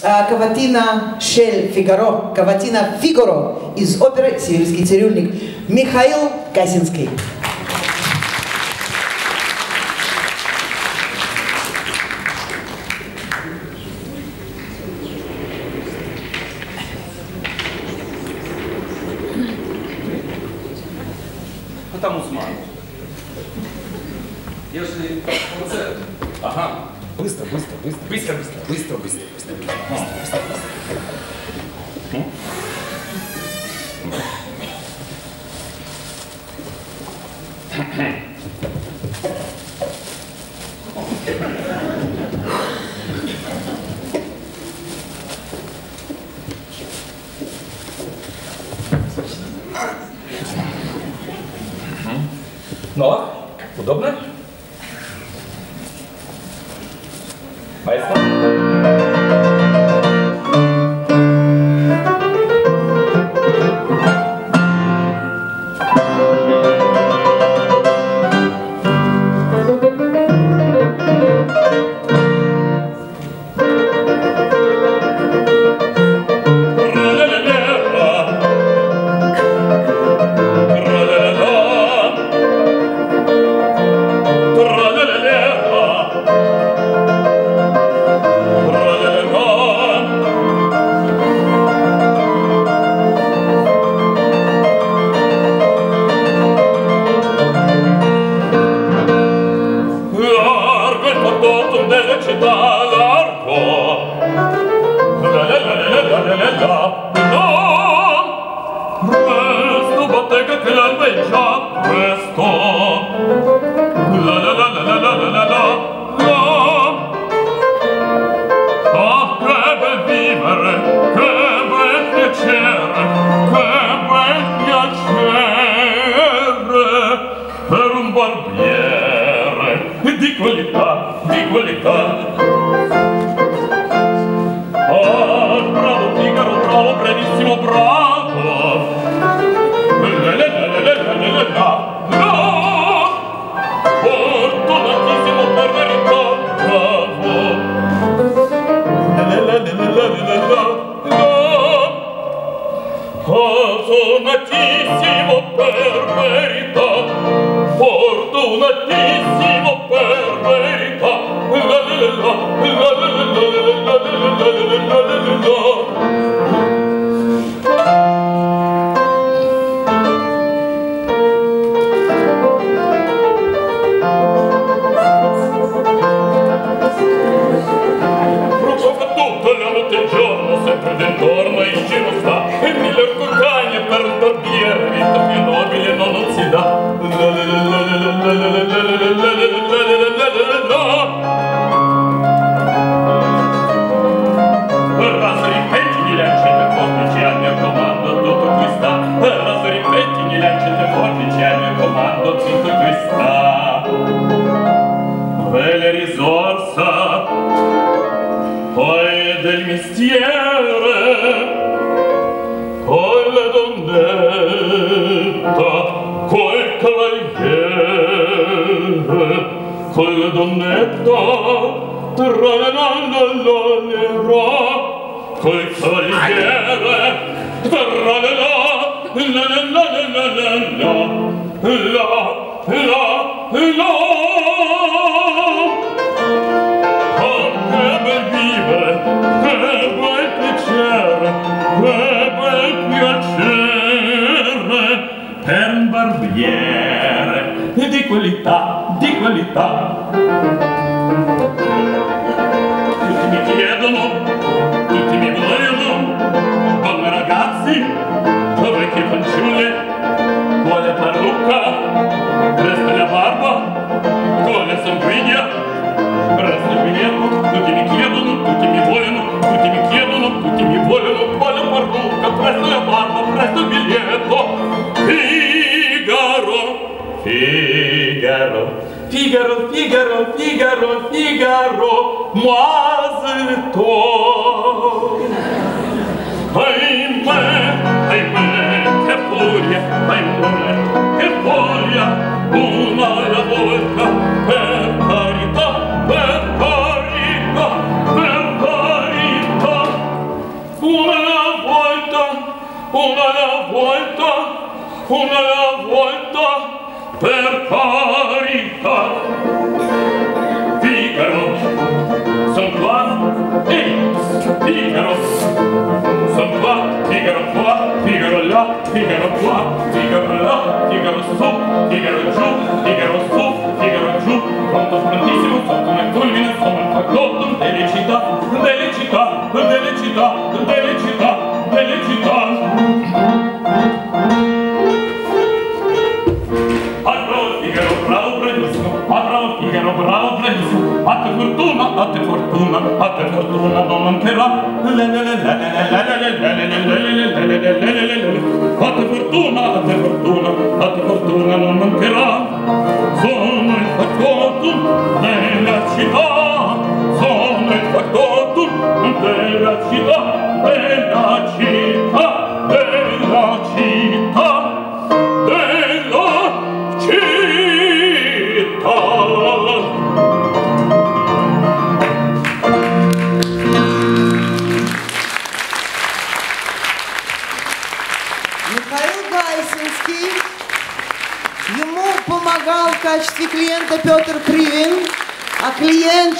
Cavatina Шель Фигаро, Cavatina Фигаро из оперы «Сибирский цирюльник» Михаил Касинский. Потому сман. Если концерт. Ага. Быстро, быстро, быстро. Быстро, быстро. Быстро, быстро, быстро. Быстро, быстро, быстро. Но? Удобно? clame già presto. La la la la la la la la la ah che bel vivere che bel piacere che bel piacere. Per un barbiere di qualità di qualità. Notícias belle risorsa poi del mestiere col donnetta col cavaliere col donnetta tra le nanne l'onera col cavaliere tra le la la la la la la la la la la qualità, di qualità. Figaro, Figaro, Figaro, Figaro, Figaro, moise toi. Ahimè, ahimè, che furia, ahimè, che furia, una alla volta, per carità, per carità, per carità, una alla volta, una alla volta, una alla volta, per carità. Figaro son qua eh, e Figaro son qua Figaro qua Figaro là Figaro qua Figaro là Figaro su Figaro giù Figaro bravissimo, ma bravo Figaro, bravo bravissimo, a te fortuna, a te fortuna, a te fortuna non mancherà. A te fortuna, a te fortuna, a te fortuna non mancherà. Sono il facotum della città, sono il facotum della città. Качестве клиента Петр Кривин, а клиент